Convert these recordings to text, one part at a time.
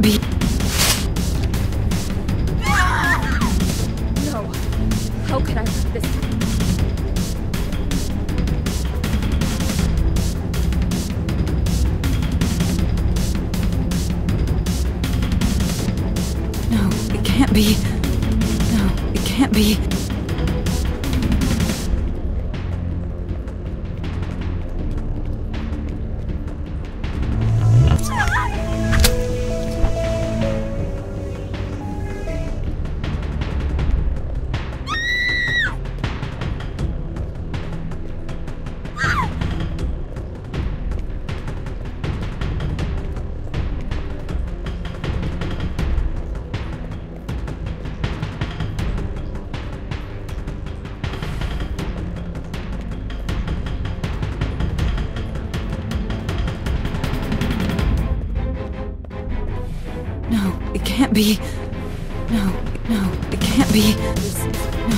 别。Can't be. No, no, it can't be. No.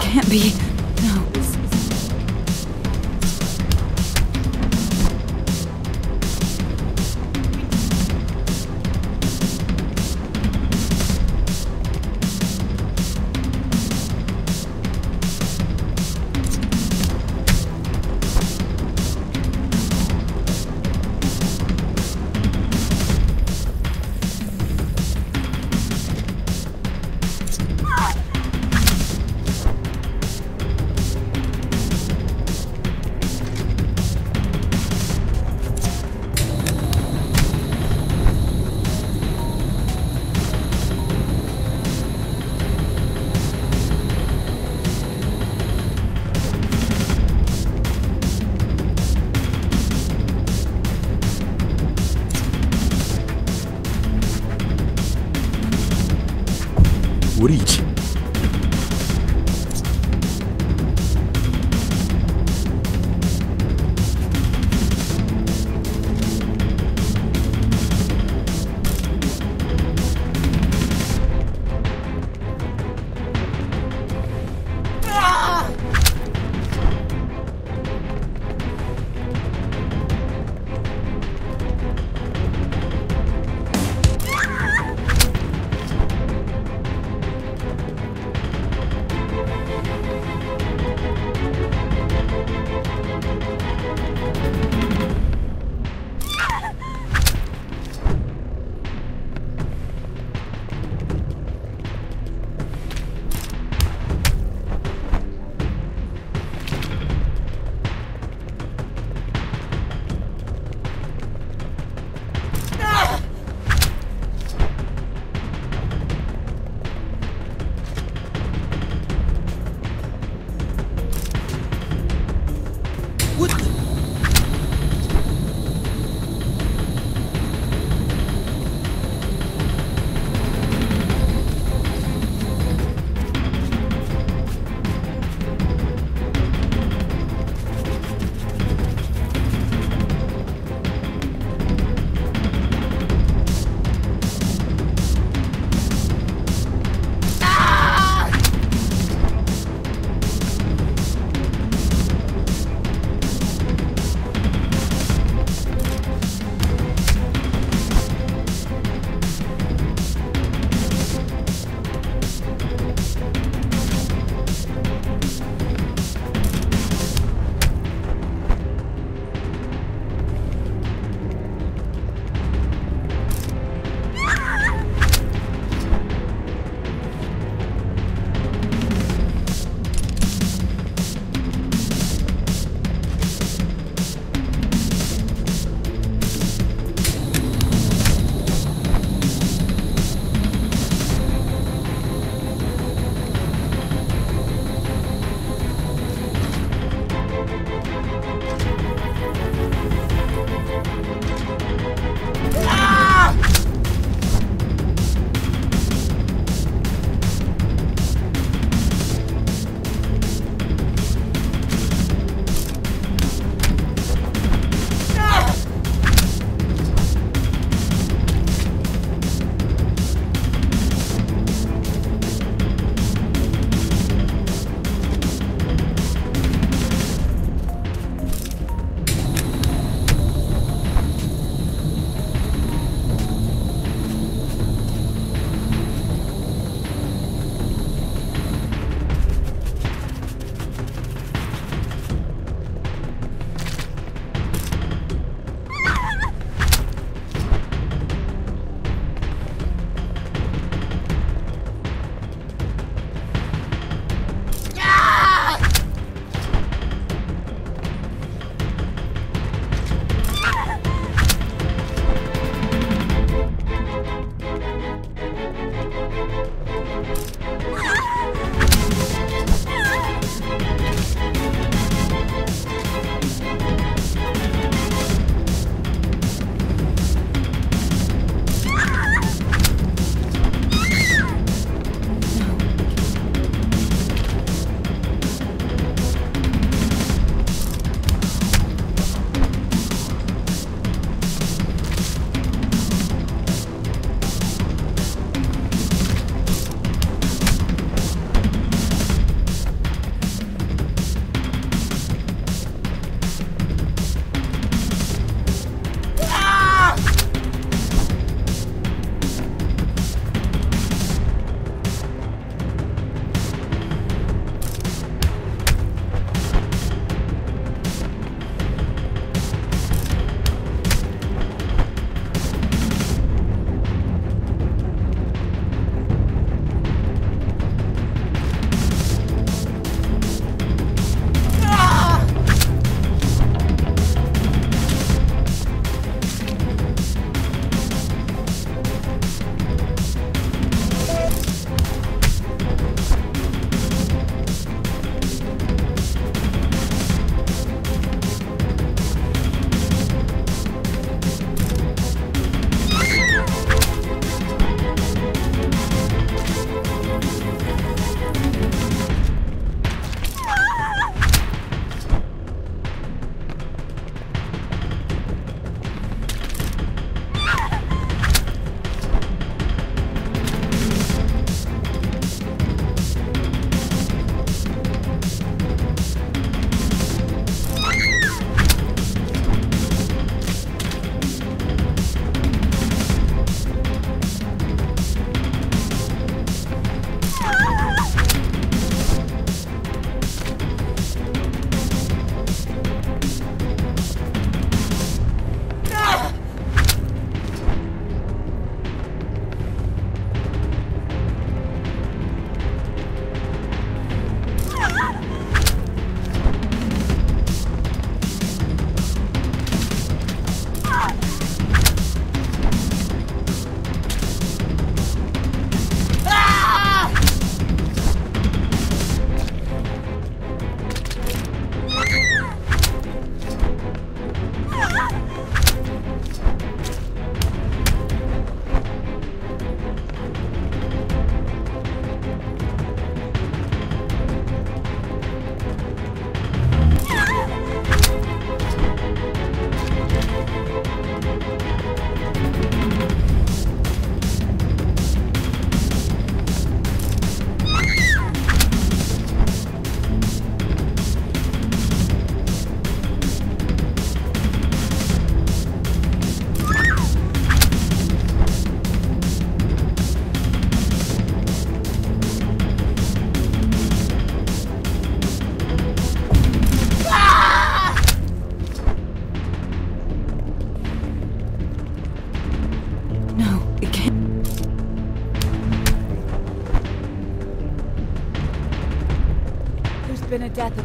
Can't be. 努力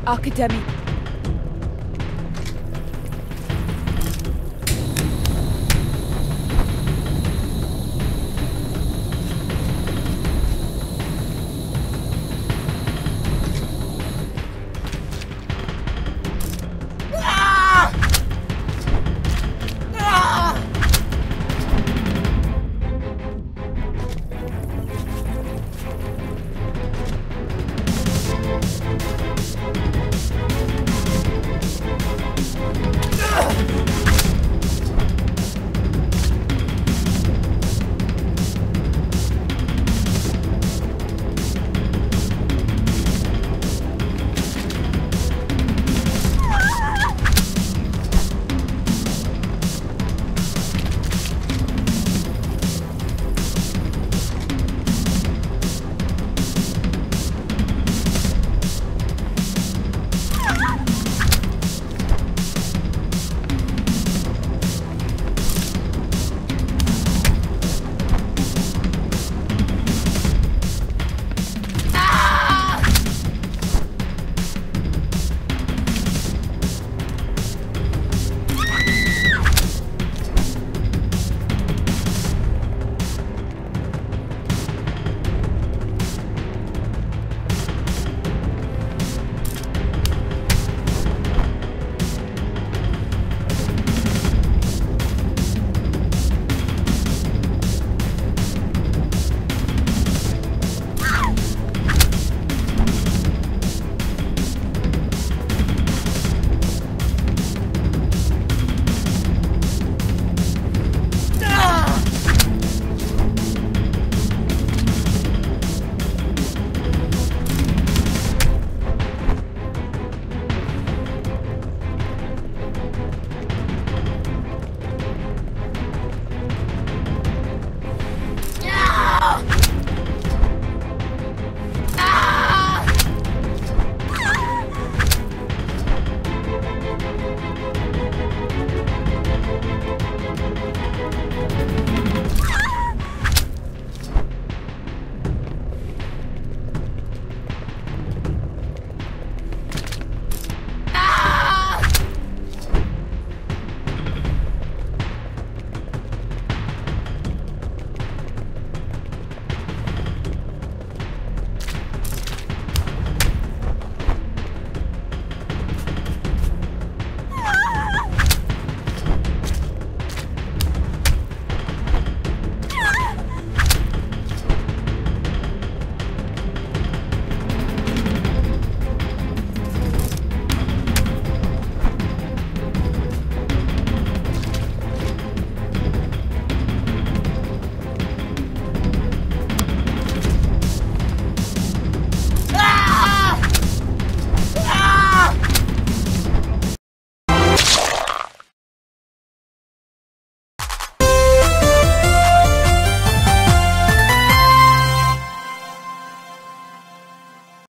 Academy